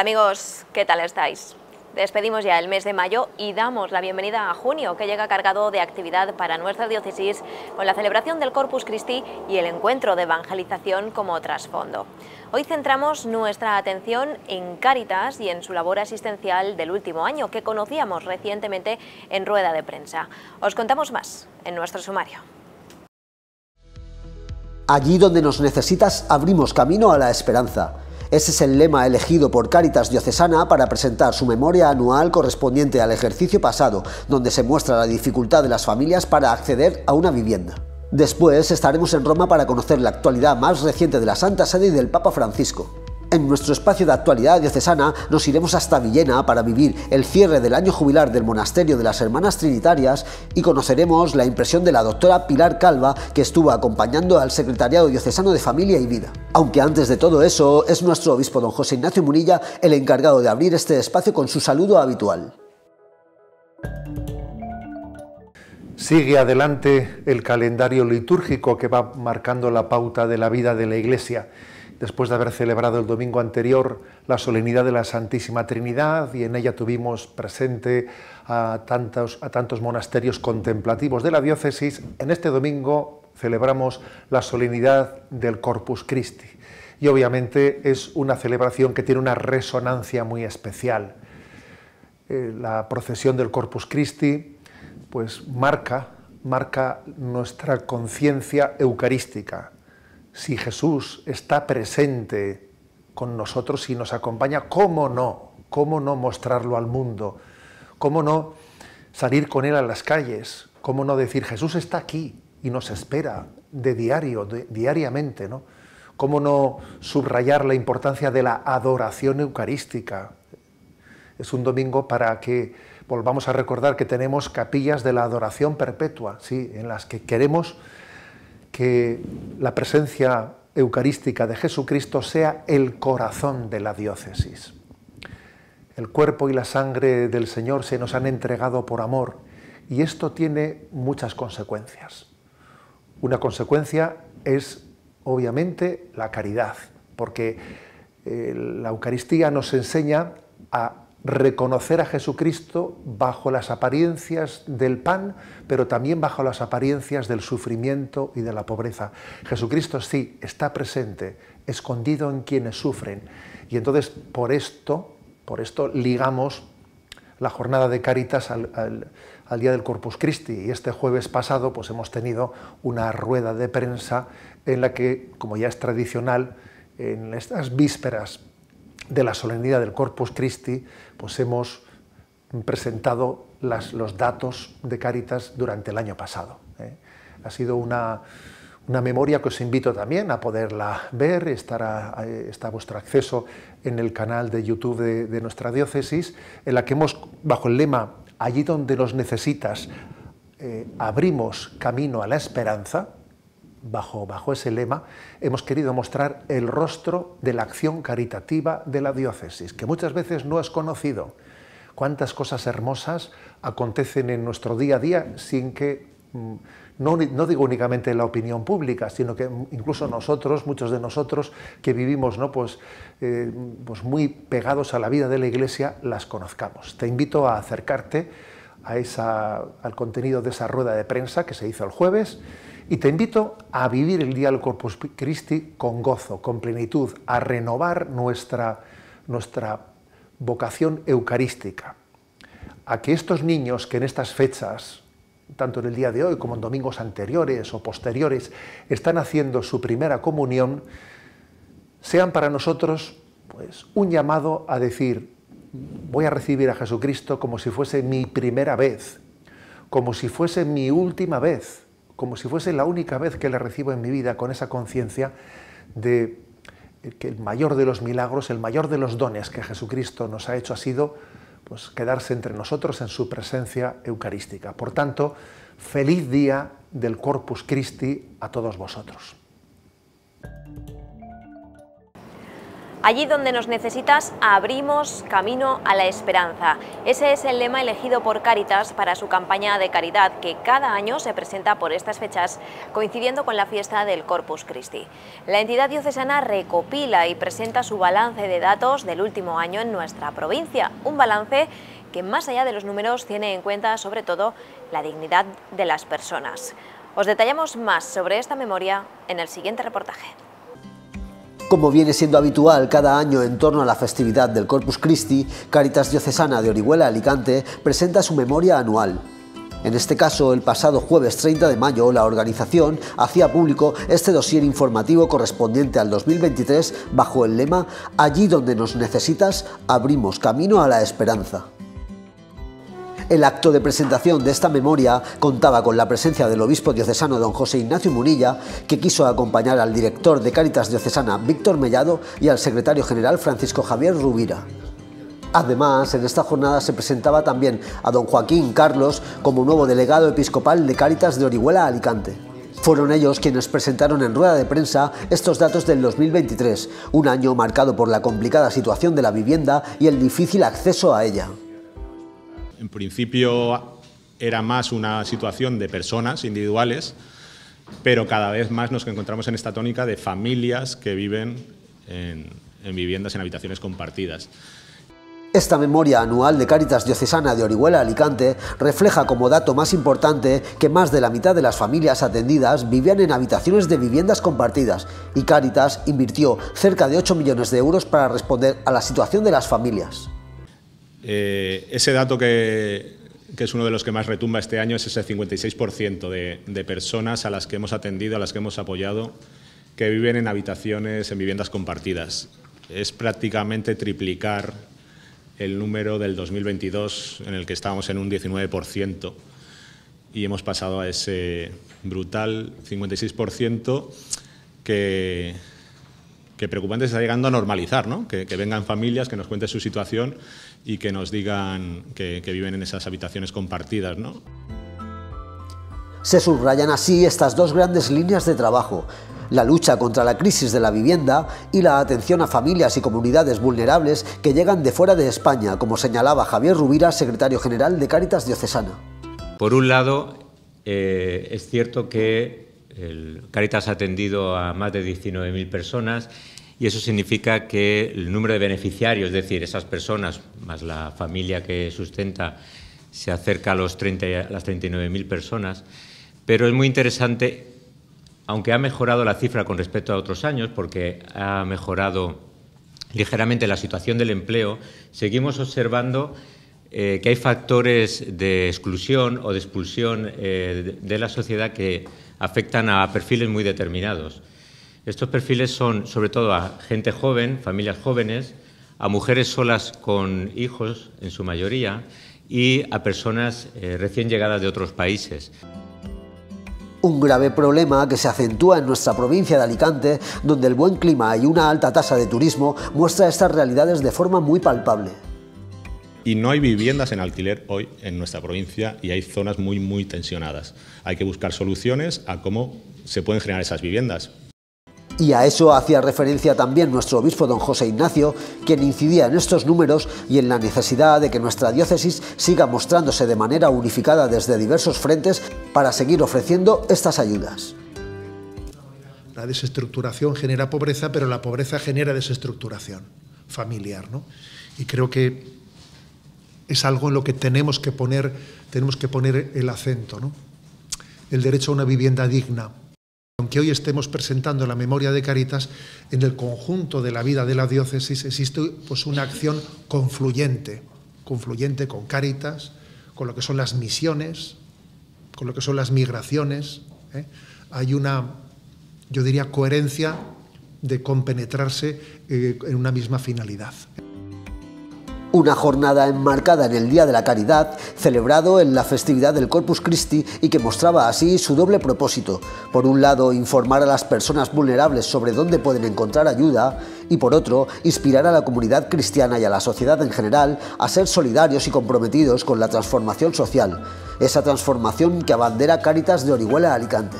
Hola amigos, ¿qué tal estáis? Despedimos ya el mes de mayo y damos la bienvenida a junio, que llega cargado de actividad para nuestra diócesis con la celebración del Corpus Christi y el encuentro de evangelización como trasfondo. Hoy centramos nuestra atención en Cáritas y en su labor asistencial del último año, que conocíamos recientemente en rueda de prensa. Os contamos más en nuestro sumario. Allí donde nos necesitas, abrimos camino a la esperanza. Ese es el lema elegido por Cáritas Diocesana para presentar su memoria anual correspondiente al ejercicio pasado, donde se muestra la dificultad de las familias para acceder a una vivienda. Después estaremos en Roma para conocer la actualidad más reciente de la Santa Sede y del Papa Francisco. En nuestro espacio de actualidad diocesana nos iremos hasta Villena para vivir el cierre del año jubilar del Monasterio de las Hermanas Trinitarias y conoceremos la impresión de la doctora Pilar Calva que estuvo acompañando al Secretariado Diocesano de Familia y Vida. Aunque antes de todo eso es nuestro obispo don José Ignacio Munilla el encargado de abrir este espacio con su saludo habitual. Sigue adelante el calendario litúrgico que va marcando la pauta de la vida de la Iglesia después de haber celebrado el domingo anterior la solemnidad de la Santísima Trinidad y en ella tuvimos presente a tantos, monasterios contemplativos de la diócesis, en este domingo celebramos la solemnidad del Corpus Christi. Y obviamente es una celebración que tiene una resonancia muy especial. Eh, la procesión del Corpus Christi pues marca, marca nuestra conciencia eucarística, si Jesús está presente con nosotros y nos acompaña, ¿cómo no? ¿Cómo no mostrarlo al mundo? ¿Cómo no salir con Él a las calles? ¿Cómo no decir, Jesús está aquí y nos espera de diario, diariamente? ¿no? ¿Cómo no subrayar la importancia de la adoración eucarística? Es un domingo para que volvamos a recordar que tenemos capillas de la adoración perpetua, ¿sí? en las que queremos que la presencia eucarística de Jesucristo sea el corazón de la diócesis. El cuerpo y la sangre del Señor se nos han entregado por amor y esto tiene muchas consecuencias. Una consecuencia es obviamente la caridad, porque eh, la Eucaristía nos enseña a reconocer a Jesucristo bajo las apariencias del pan, pero también bajo las apariencias del sufrimiento y de la pobreza. Jesucristo sí está presente, escondido en quienes sufren. Y entonces por esto, por esto ligamos la jornada de Caritas al, día del Corpus Christi. Y este jueves pasado pues hemos tenido una rueda de prensa en la que, como ya es tradicional, en estas vísperas de la solemnidad del Corpus Christi, pues hemos presentado los datos de Cáritas durante el año pasado. ¿eh? Ha sido una, memoria que os invito también a poderla ver, estará, está a vuestro acceso en el canal de YouTube de, nuestra diócesis, en la que hemos, bajo el lema Allí donde los necesitas, eh, abrimos camino a la esperanza, bajo, bajo ese lema, hemos querido mostrar el rostro de la acción caritativa de la diócesis, que muchas veces no es conocido. Cuántas cosas hermosas acontecen en nuestro día a día sin que, mm, no, digo únicamente en la opinión pública, sino que incluso nosotros, muchos de nosotros que vivimos ¿no? pues, eh, pues muy pegados a la vida de la Iglesia, las conozcamos. Te invito a acercarte a esa, al contenido de esa rueda de prensa que se hizo el jueves y te invito a vivir el día del Corpus Christi con gozo, con plenitud, a renovar nuestra, nuestra vocación eucarística, a que estos niños que en estas fechas, tanto en el día de hoy como en domingos anteriores o posteriores, están haciendo su primera comunión, sean para nosotros pues, un llamado a decir, voy a recibir a Jesucristo como si fuese mi primera vez, como si fuese mi última vez como si fuese la única vez que le recibo en mi vida, con esa conciencia de que el mayor de los milagros, el mayor de los dones que Jesucristo nos ha hecho ha sido pues, quedarse entre nosotros en su presencia eucarística. Por tanto, feliz día del Corpus Christi a todos vosotros. Allí donde nos necesitas, abrimos camino a la esperanza. Ese es el lema elegido por Cáritas para su campaña de caridad, que cada año se presenta por estas fechas, coincidiendo con la fiesta del Corpus Christi. La entidad diocesana recopila y presenta su balance de datos del último año en nuestra provincia. Un balance que más allá de los números tiene en cuenta sobre todo la dignidad de las personas. Os detallamos más sobre esta memoria en el siguiente reportaje. Como viene siendo habitual cada año en torno a la festividad del Corpus Christi, Caritas Diocesana de Orihuela Alicante presenta su memoria anual. En este caso, el pasado jueves 30 de mayo, la organización hacía público este dossier informativo correspondiente al 2023 bajo el lema Allí donde nos necesitas, abrimos camino a la esperanza. El acto de presentación de esta memoria contaba con la presencia del obispo diocesano don José Ignacio Munilla, que quiso acompañar al director de Cáritas Diocesana Víctor Mellado y al secretario general Francisco Javier Rubira. Además, en esta jornada se presentaba también a don Joaquín Carlos como nuevo delegado episcopal de Cáritas de Orihuela Alicante. Fueron ellos quienes presentaron en rueda de prensa estos datos del 2023, un año marcado por la complicada situación de la vivienda y el difícil acceso a ella. En principio era más una situación de personas individuales, pero cada vez más nos encontramos en esta tónica de familias que viven en, viviendas en habitaciones compartidas. Esta memoria anual de Cáritas Diocesana de Orihuela Alicante refleja como dato más importante que más de la mitad de las familias atendidas vivían en habitaciones de viviendas compartidas y Cáritas invirtió cerca de 8 millones de euros para responder a la situación de las familias. Eh, ese dato que, es uno de los que más retumba este año es ese 56% de, de, personas a las que hemos atendido, a las que hemos apoyado, que viven en habitaciones, en viviendas compartidas. Es prácticamente triplicar el número del 2022 en el que estábamos en un 19% y hemos pasado a ese brutal 56% que, que preocupante se está llegando a normalizar, ¿no? que, vengan familias, que nos cuenten su situación y que nos digan que, viven en esas habitaciones compartidas. ¿no? Se subrayan así estas dos grandes líneas de trabajo, la lucha contra la crisis de la vivienda y la atención a familias y comunidades vulnerables que llegan de fuera de España, como señalaba Javier Rubira, secretario general de Cáritas Diocesana. Por un lado, eh, es cierto que Caritas ha atendido a más de 19.000 personas y eso significa que el número de beneficiarios, es decir, esas personas más la familia que sustenta, se acerca a, los 30, a las 39.000 personas. Pero es muy interesante, aunque ha mejorado la cifra con respecto a otros años, porque ha mejorado ligeramente la situación del empleo, seguimos observando eh, que hay factores de exclusión o de expulsión eh, de la sociedad que afectan a perfiles muy determinados. Estos perfiles son sobre todo a gente joven, familias jóvenes, a mujeres solas con hijos en su mayoría y a personas eh, recién llegadas de otros países. Un grave problema que se acentúa en nuestra provincia de Alicante, donde el buen clima y una alta tasa de turismo muestra estas realidades de forma muy palpable. Y no hay viviendas en alquiler hoy en nuestra provincia y hay zonas muy, muy tensionadas. Hay que buscar soluciones a cómo se pueden generar esas viviendas. Y a eso hacía referencia también nuestro obispo don José Ignacio, quien incidía en estos números y en la necesidad de que nuestra diócesis siga mostrándose de manera unificada desde diversos frentes para seguir ofreciendo estas ayudas. La desestructuración genera pobreza, pero la pobreza genera desestructuración familiar. ¿no? Y creo que es algo en lo que tenemos que poner, tenemos que poner el acento. ¿no? El derecho a una vivienda digna. Aunque hoy estemos presentando la memoria de Caritas, en el conjunto de la vida de la diócesis existe pues, una acción confluyente, confluyente con Caritas, con lo que son las misiones, con lo que son las migraciones. ¿eh? Hay una, yo diría, coherencia de compenetrarse eh, en una misma finalidad. Una jornada enmarcada en el Día de la Caridad, celebrado en la festividad del Corpus Christi y que mostraba así su doble propósito. Por un lado, informar a las personas vulnerables sobre dónde pueden encontrar ayuda y por otro, inspirar a la comunidad cristiana y a la sociedad en general a ser solidarios y comprometidos con la transformación social, esa transformación que abandera Cáritas de Orihuela a Alicante.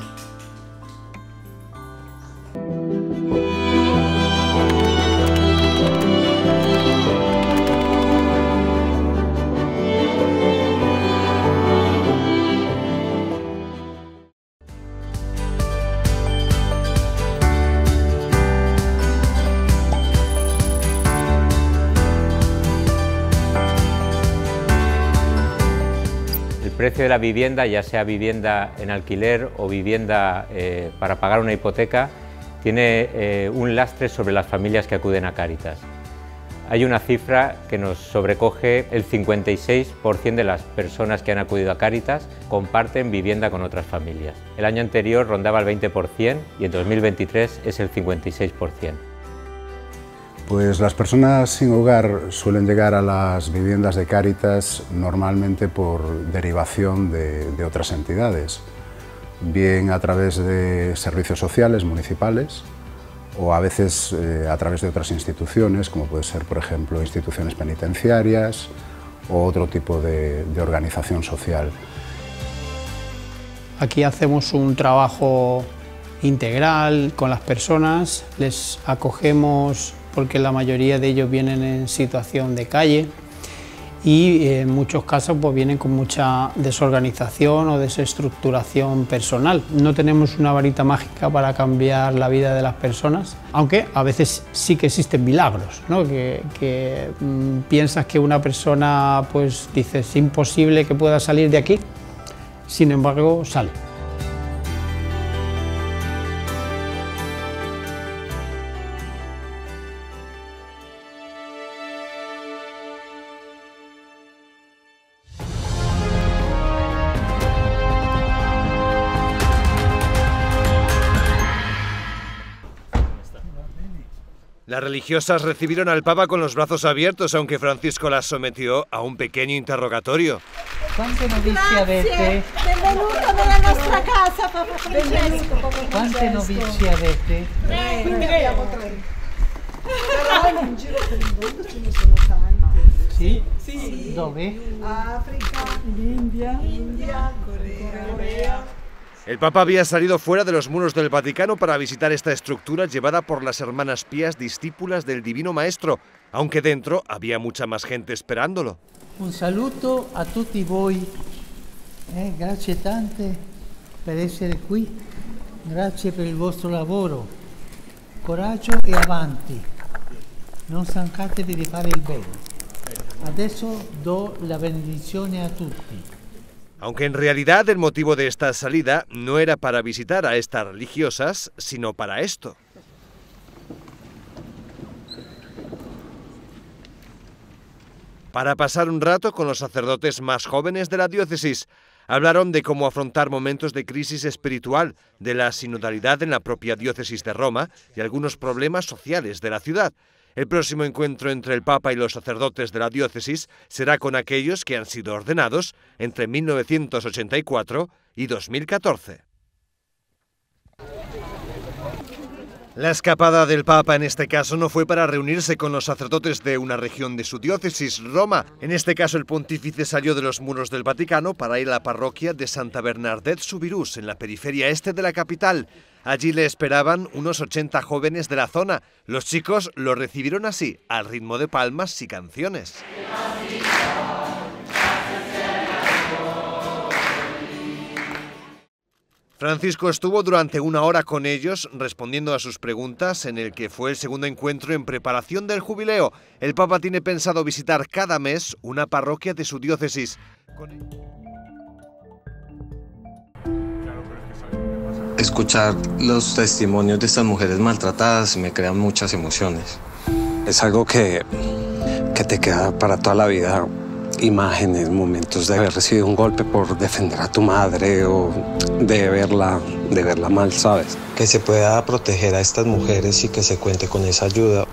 Precio de la vivienda, ya sea vivienda en alquiler o vivienda eh, para pagar una hipoteca, tiene eh, un lastre sobre las familias que acuden a Cáritas. Hay una cifra que nos sobrecoge, el 56% de las personas que han acudido a Cáritas comparten vivienda con otras familias. El año anterior rondaba el 20% y en 2023 es el 56%. Pues las personas sin hogar suelen llegar a las viviendas de Cáritas normalmente por derivación de, otras entidades, bien a través de servicios sociales municipales, o a veces eh, a través de otras instituciones, como puede ser, por ejemplo, instituciones penitenciarias o otro tipo de organización social. Aquí hacemos un trabajo integral con las personas, les acogemos porque la mayoría de ellos vienen en situación de calle, y eh, en muchos casos pues vienen con mucha desorganización o desestructuración personal. No tenemos una varita mágica para cambiar la vida de las personas, aunque a veces sí que existen milagros, ¿no? que, mm, piensas que una persona pues dice es imposible que pueda salir de aquí, sin embargo sale. Las religiosas recibieron al Papa con los brazos abiertos, aunque Francisco las sometió a un pequeño interrogatorio. Quante novizie avete? Benvenuto nella nostra casa, Papa Francesco. Quante novizie avete? Tre. Quindi noi abbiamo tre. Però in giro per il mondo ce ne sono tanti. Sì? Sì. Dove? Africa, India, India, Corea. Corea. El Papa había salido fuera de los muros del Vaticano para visitar esta estructura llevada por las hermanas pías discípulas del Divino Maestro, aunque dentro había mucha más gente esperándolo. Un saluto a tutti voi. Eh, grazie tante per essere qui. Grazie per il vostro lavoro. Coraggio e avanti. Non stancatevi di fare il bene. Adesso do la benedizione a tutti. Aunque en realidad el motivo de esta salida no era para visitar a estas religiosas, sino para esto. Para pasar un rato con los sacerdotes más jóvenes de la diócesis, hablaron de cómo afrontar momentos de crisis espiritual, de la sinodalidad en la propia diócesis de Roma y algunos problemas sociales de la ciudad, el próximo encuentro entre el Papa y los sacerdotes de la diócesis será con aquellos que han sido ordenados entre 1984 y 2014. La escapada del Papa en este caso no fue para reunirse con los sacerdotes de una región de su diócesis, Roma. En este caso el pontífice salió de los muros del Vaticano para ir a la parroquia de Santa Bernadette Subirús, en la periferia este de la capital. Allí le esperaban unos 80 jóvenes de la zona. Los chicos lo recibieron así, al ritmo de palmas y canciones. Francisco estuvo durante una hora con ellos respondiendo a sus preguntas en el que fue el segundo encuentro en preparación del jubileo. El Papa tiene pensado visitar cada mes una parroquia de su diócesis. Escuchar los testimonios de estas mujeres maltratadas me crean muchas emociones. Es algo que, que te queda para toda la vida. Imágenes, momentos de haber recibido un golpe por defender a tu madre o de verla, de verla mal, ¿sabes? Que se pueda proteger a estas mujeres y que se cuente con esa ayuda.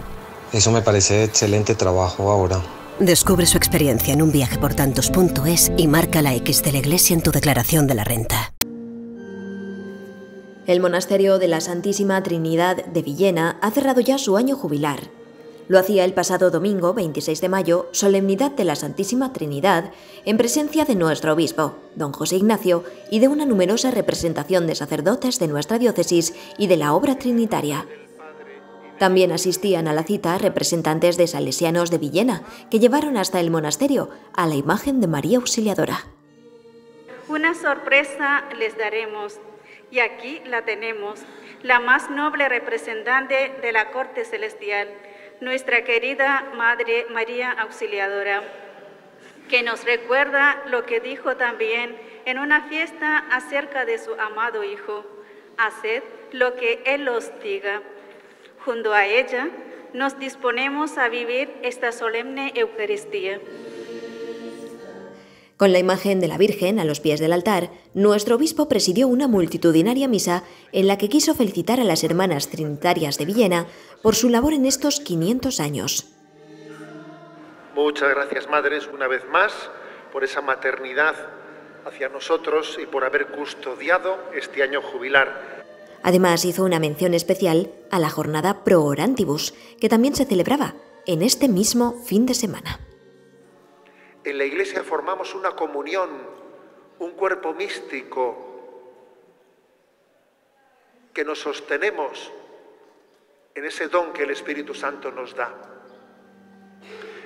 Eso me parece excelente trabajo ahora. Descubre su experiencia en un viaje por tantos.es y marca la X de la iglesia en tu declaración de la renta. El monasterio de la Santísima Trinidad de Villena ha cerrado ya su año jubilar. Lo hacía el pasado domingo, 26 de mayo, solemnidad de la Santísima Trinidad, en presencia de nuestro obispo, don José Ignacio, y de una numerosa representación de sacerdotes de nuestra diócesis y de la obra trinitaria. También asistían a la cita representantes de salesianos de Villena, que llevaron hasta el monasterio a la imagen de María Auxiliadora. Una sorpresa les daremos y aquí la tenemos, la más noble representante de la corte celestial, nuestra querida Madre María Auxiliadora. que nos recuerda lo que dijo también en una fiesta acerca de su amado Hijo, haced lo que Él os diga. Junto a ella nos disponemos a vivir esta solemne Eucaristía. Con la imagen de la Virgen a los pies del altar, nuestro obispo presidió una multitudinaria misa en la que quiso felicitar a las hermanas trinitarias de Villena por su labor en estos 500 años. Muchas gracias, madres, una vez más, por esa maternidad hacia nosotros y por haber custodiado este año jubilar. Además, hizo una mención especial a la jornada Pro Orantibus, que también se celebraba en este mismo fin de semana. En la Iglesia formamos una comunión, un cuerpo místico, que nos sostenemos en ese don que el Espíritu Santo nos da.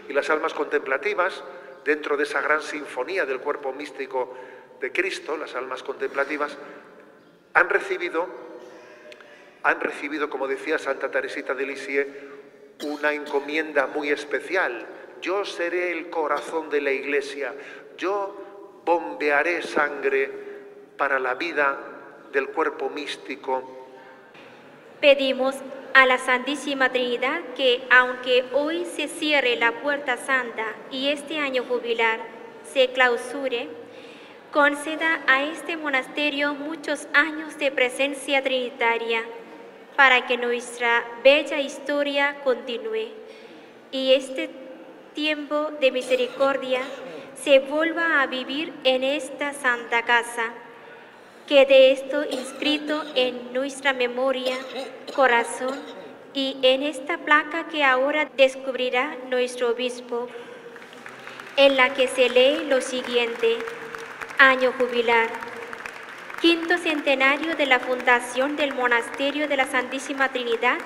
Y las almas contemplativas, dentro de esa gran sinfonía del cuerpo místico de Cristo, las almas contemplativas, han recibido, han recibido, como decía Santa Teresita de Lisieux, una encomienda muy especial yo seré el corazón de la iglesia, yo bombearé sangre para la vida del cuerpo místico. Pedimos a la Santísima Trinidad que, aunque hoy se cierre la puerta santa y este año jubilar se clausure, conceda a este monasterio muchos años de presencia trinitaria para que nuestra bella historia continúe y este tiempo de misericordia se vuelva a vivir en esta santa casa. Quede esto inscrito en nuestra memoria, corazón y en esta placa que ahora descubrirá nuestro obispo, en la que se lee lo siguiente, año jubilar, quinto centenario de la fundación del Monasterio de la Santísima Trinidad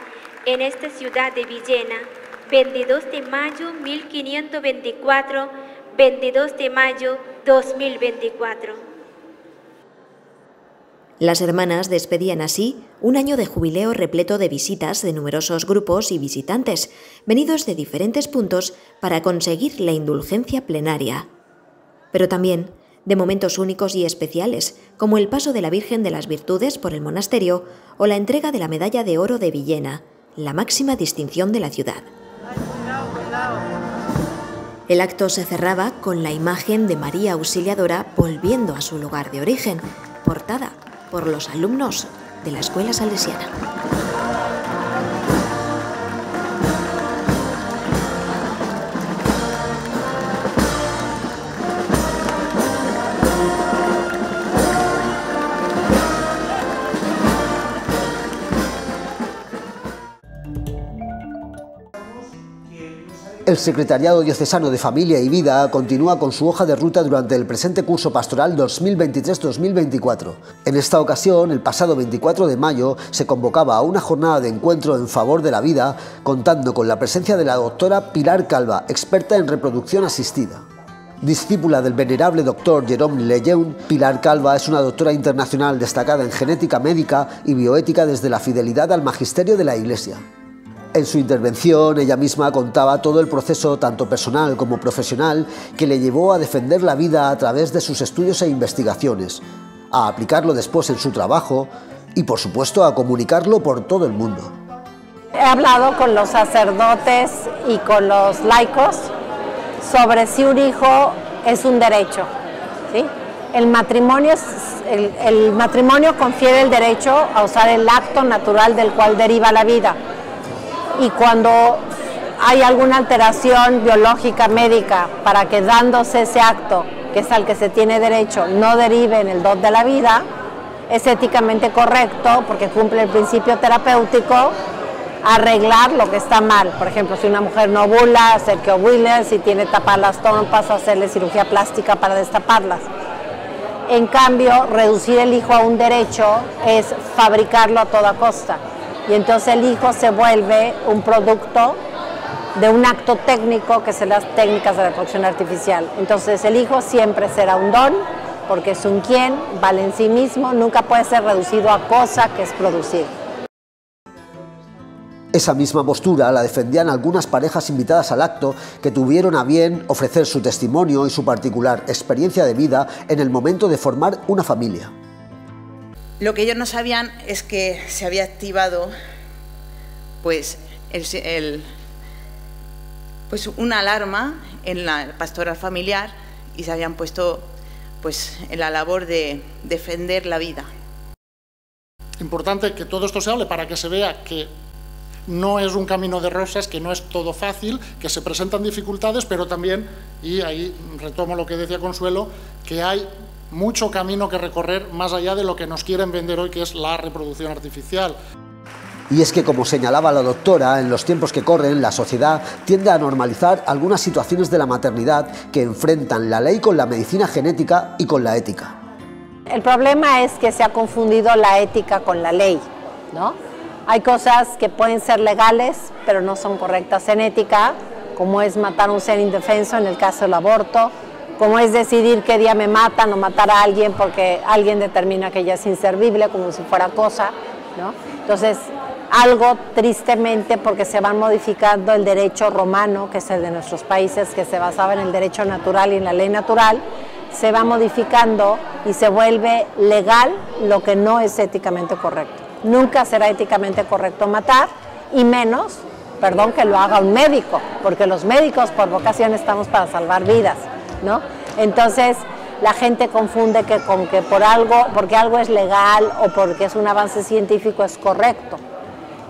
en esta ciudad de Villena, 22 de mayo 1524, 22 de mayo 2024. Las hermanas despedían así un año de jubileo repleto de visitas de numerosos grupos y visitantes, venidos de diferentes puntos para conseguir la indulgencia plenaria. Pero también de momentos únicos y especiales, como el paso de la Virgen de las Virtudes por el monasterio o la entrega de la Medalla de Oro de Villena, la máxima distinción de la ciudad. El acto se cerraba con la imagen de María Auxiliadora volviendo a su lugar de origen, portada por los alumnos de la escuela salesiana. El Secretariado Diocesano de Familia y Vida continúa con su hoja de ruta durante el presente curso pastoral 2023-2024. En esta ocasión, el pasado 24 de mayo, se convocaba a una jornada de encuentro en favor de la vida, contando con la presencia de la doctora Pilar Calva, experta en reproducción asistida. Discípula del venerable doctor Jerome Lejeune, Pilar Calva es una doctora internacional destacada en genética médica y bioética desde la fidelidad al magisterio de la Iglesia. En su intervención, ella misma contaba todo el proceso, tanto personal como profesional, que le llevó a defender la vida a través de sus estudios e investigaciones, a aplicarlo después en su trabajo y, por supuesto, a comunicarlo por todo el mundo. He hablado con los sacerdotes y con los laicos sobre si un hijo es un derecho. El, matrimonio el matrimonio confiere el derecho a usar el acto natural del cual deriva la vida y cuando hay alguna alteración biológica, médica, para que dándose ese acto, que es al que se tiene derecho, no derive en el don de la vida, es éticamente correcto porque cumple el principio terapéutico arreglar lo que está mal. Por ejemplo, si una mujer no ovula, hacer que ovule, si tiene tapar las trompas, hacerle cirugía plástica para destaparlas. En cambio, reducir el hijo a un derecho es fabricarlo a toda costa y entonces el hijo se vuelve un producto de un acto técnico que son las técnicas de reproducción artificial. Entonces el hijo siempre será un don porque es un quien, vale en sí mismo, nunca puede ser reducido a cosa que es producir. Esa misma postura la defendían algunas parejas invitadas al acto que tuvieron a bien ofrecer su testimonio y su particular experiencia de vida en el momento de formar una familia. Lo que ellos no sabían es que se había activado pues, pues una alarma en la pastoral familiar y se habían puesto pues, en la labor de defender la vida. Importante que todo esto se hable para que se vea que no es un camino de rosas, que no es todo fácil, que se presentan dificultades, pero también, y ahí retomo lo que decía Consuelo, que hay mucho camino que recorrer más allá de lo que nos quieren vender hoy, que es la reproducción artificial. Y es que, como señalaba la doctora, en los tiempos que corren, la sociedad tiende a normalizar algunas situaciones de la maternidad que enfrentan la ley con la medicina genética y con la ética. El problema es que se ha confundido la ética con la ley, ¿no? Hay cosas que pueden ser legales, pero no son correctas en ética, como es matar a un ser indefenso en el caso del aborto, como es decidir qué día me matan o matar a alguien porque alguien determina que ella es inservible, como si fuera cosa, ¿no? Entonces, algo tristemente porque se van modificando el derecho romano, que es el de nuestros países, que se basaba en el derecho natural y en la ley natural, se va modificando y se vuelve legal lo que no es éticamente correcto. Nunca será éticamente correcto matar y menos, perdón, que lo haga un médico, porque los médicos por vocación estamos para salvar vidas, Entonces, la gente confunde que con que por algo, porque algo es legal o porque es un avance científico es correcto.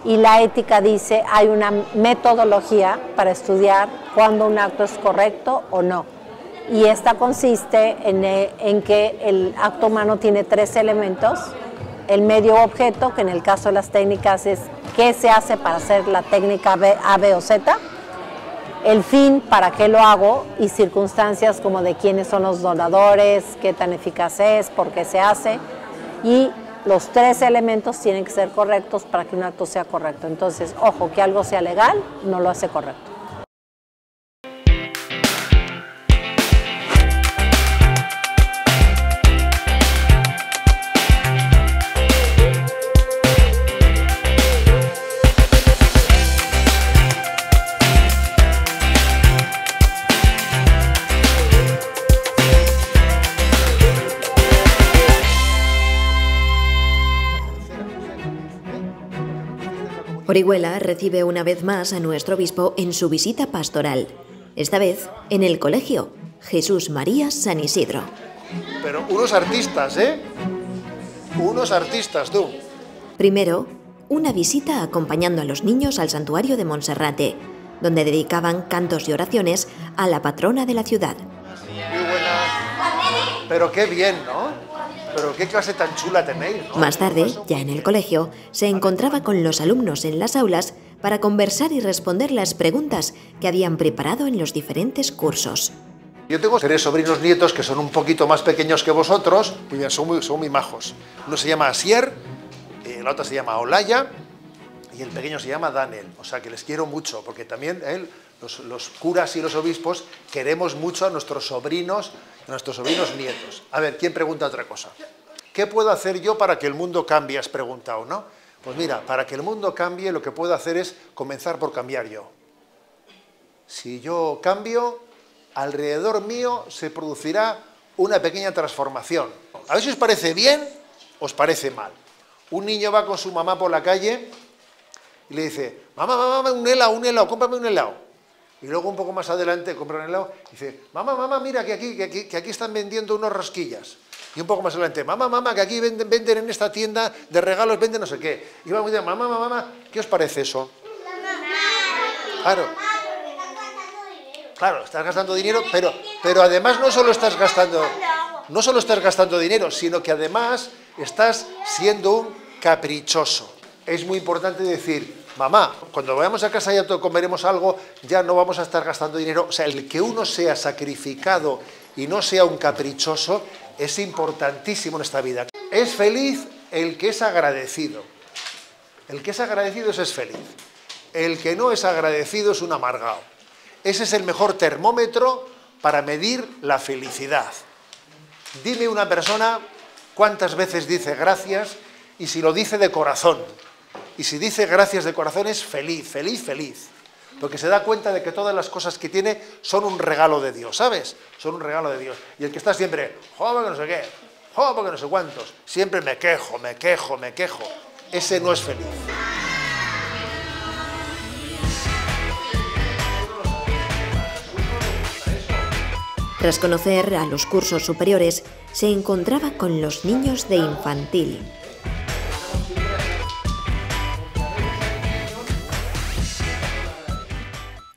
Y la ética dice hay una metodología para estudiar cuándo un acto es correcto o no. Y esta consiste en, en que el acto humano tiene tres elementos el medio objeto, que en el caso de las técnicas es qué se hace para hacer la técnica A, B o Z, el fin, para qué lo hago, y circunstancias como de quiénes son los donadores, qué tan eficaz es, por qué se hace, y los tres elementos tienen que ser correctos para que un acto sea correcto. Entonces, ojo, que algo sea legal no lo hace correcto. Orihuela recibe una vez más a nuestro obispo en su visita pastoral, esta vez en el colegio Jesús María San Isidro. Pero unos artistas, ¿eh? Unos artistas, tú. Primero, una visita acompañando a los niños al santuario de Monserrate, donde dedicaban cantos y oraciones a la patrona de la ciudad. Muy buena. Pero qué bien, ¿no? Pero qué clase tan chula tenéis. Más tarde, ya en el colegio, se encontraba con los alumnos en las aulas para conversar y responder las preguntas que habían preparado en los diferentes cursos. Yo tengo tres sobrinos nietos que son un poquito más pequeños que vosotros, y son muy, son muy majos. Uno se llama Asier, eh, la otra se llama Olaya y el pequeño se llama Daniel. O sea que les quiero mucho, porque también él, los, los curas y los obispos queremos mucho a nuestros sobrinos nuestros sobrinos nietos. A ver, ¿quién pregunta otra cosa? ¿Qué puedo hacer yo para que el mundo cambie? Has preguntado, ¿no? Pues mira, para que el mundo cambie lo que puedo hacer es comenzar por cambiar yo. Si yo cambio, alrededor mío se producirá una pequeña transformación. A ver si os parece bien, os parece mal. Un niño va con su mamá por la calle y le dice, mamá, mamá, un helado, un helado, cómprame un helado. Y luego un poco más adelante compran el helado y dice, mamá, mamá, mira que aquí, que aquí, están vendiendo unos rosquillas. Y un poco más adelante, mamá, mamá, que aquí venden, venden en esta tienda de regalos, venden no sé qué. Y vamos a decir, mamá, mamá, mamá, ¿qué os parece eso? Claro. Claro, estás gastando dinero, pero, pero además no solo estás gastando, no solo estás gastando dinero, sino que además estás siendo un caprichoso. Es muy importante decir, mamá, cuando vayamos a casa ya comeremos algo, ya no vamos a estar gastando dinero. O sea, el que uno sea sacrificado y no sea un caprichoso es importantísimo en esta vida. Es feliz el que es agradecido. El que es agradecido es feliz. El que no es agradecido es un amargado. Ese es el mejor termómetro para medir la felicidad. Dime una persona cuántas veces dice gracias y si lo dice de corazón. Y si dice gracias de corazón es feliz, feliz, feliz. Porque se da cuenta de que todas las cosas que tiene son un regalo de Dios, ¿sabes? Son un regalo de Dios. Y el que está siempre, que no sé qué, que no sé cuántos, siempre me quejo, me quejo, me quejo, ese no es feliz. Tras conocer a los cursos superiores, se encontraba con los niños de infantil.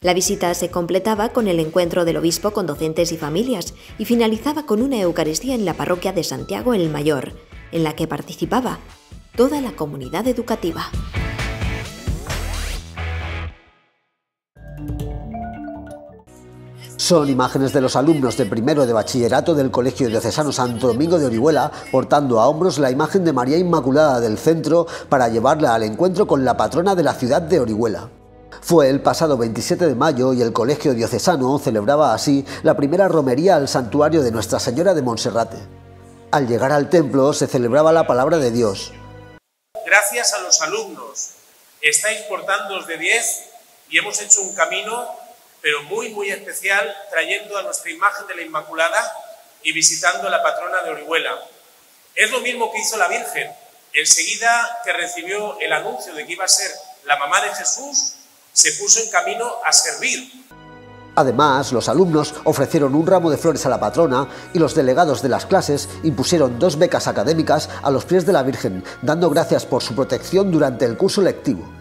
La visita se completaba con el encuentro del obispo con docentes y familias y finalizaba con una Eucaristía en la parroquia de Santiago el Mayor, en la que participaba toda la comunidad educativa. Son imágenes de los alumnos de primero de bachillerato del Colegio Diocesano Santo Domingo de Orihuela portando a hombros la imagen de María Inmaculada del centro para llevarla al encuentro con la patrona de la ciudad de Orihuela. Fue el pasado 27 de mayo y el Colegio Diocesano celebraba así la primera romería al santuario de Nuestra Señora de Monserrate. Al llegar al templo se celebraba la palabra de Dios. Gracias a los alumnos, estáis portándoos de 10 y hemos hecho un camino, pero muy, muy especial, trayendo a nuestra imagen de la Inmaculada y visitando a la patrona de Orihuela. Es lo mismo que hizo la Virgen. Enseguida que recibió el anuncio de que iba a ser la mamá de Jesús, se puso en camino a servir. Además, los alumnos ofrecieron un ramo de flores a la patrona y los delegados de las clases impusieron dos becas académicas a los pies de la Virgen, dando gracias por su protección durante el curso lectivo.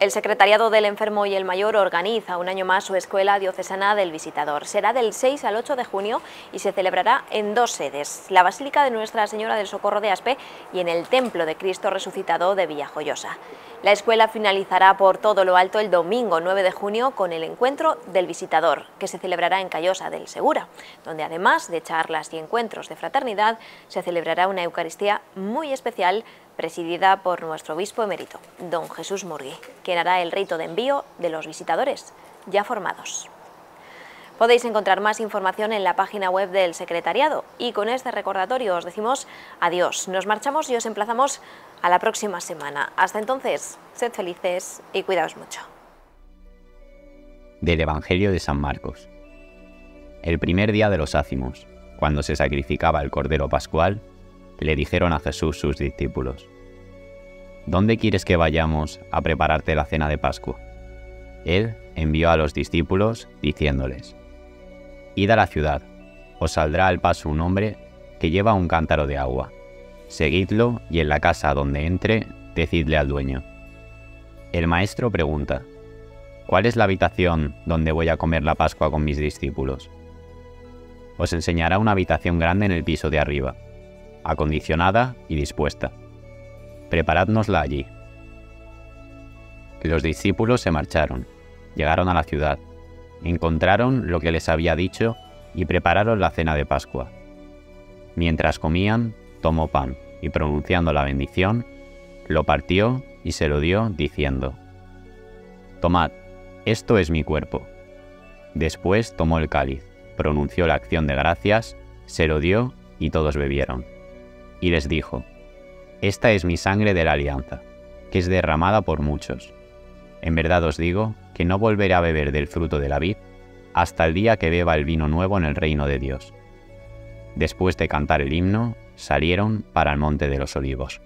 El Secretariado del Enfermo y el Mayor organiza un año más su Escuela Diocesana del Visitador. Será del 6 al 8 de junio y se celebrará en dos sedes, la Basílica de Nuestra Señora del Socorro de Aspe y en el Templo de Cristo Resucitado de Villajoyosa. La escuela finalizará por todo lo alto el domingo 9 de junio con el Encuentro del Visitador, que se celebrará en Callosa del Segura, donde además de charlas y encuentros de fraternidad, se celebrará una Eucaristía muy especial presidida por nuestro obispo emérito, don Jesús Murgui, quien hará el rito de envío de los visitadores ya formados. Podéis encontrar más información en la página web del secretariado y con este recordatorio os decimos adiós. Nos marchamos y os emplazamos a la próxima semana. Hasta entonces, sed felices y cuidaos mucho. Del Evangelio de San Marcos. El primer día de los ácimos, cuando se sacrificaba el Cordero Pascual, le dijeron a Jesús sus discípulos, ¿Dónde quieres que vayamos a prepararte la cena de Pascua? Él envió a los discípulos diciéndoles, Id a la ciudad, os saldrá al paso un hombre que lleva un cántaro de agua. Seguidlo y en la casa donde entre, decidle al dueño. El maestro pregunta, ¿cuál es la habitación donde voy a comer la Pascua con mis discípulos? Os enseñará una habitación grande en el piso de arriba acondicionada y dispuesta. Preparádnosla allí. Los discípulos se marcharon, llegaron a la ciudad, encontraron lo que les había dicho y prepararon la cena de Pascua. Mientras comían, tomó pan y pronunciando la bendición, lo partió y se lo dio diciendo, Tomad, esto es mi cuerpo. Después tomó el cáliz, pronunció la acción de gracias, se lo dio y todos bebieron y les dijo, Esta es mi sangre de la alianza, que es derramada por muchos. En verdad os digo que no volveré a beber del fruto de la vid hasta el día que beba el vino nuevo en el reino de Dios. Después de cantar el himno, salieron para el monte de los olivos.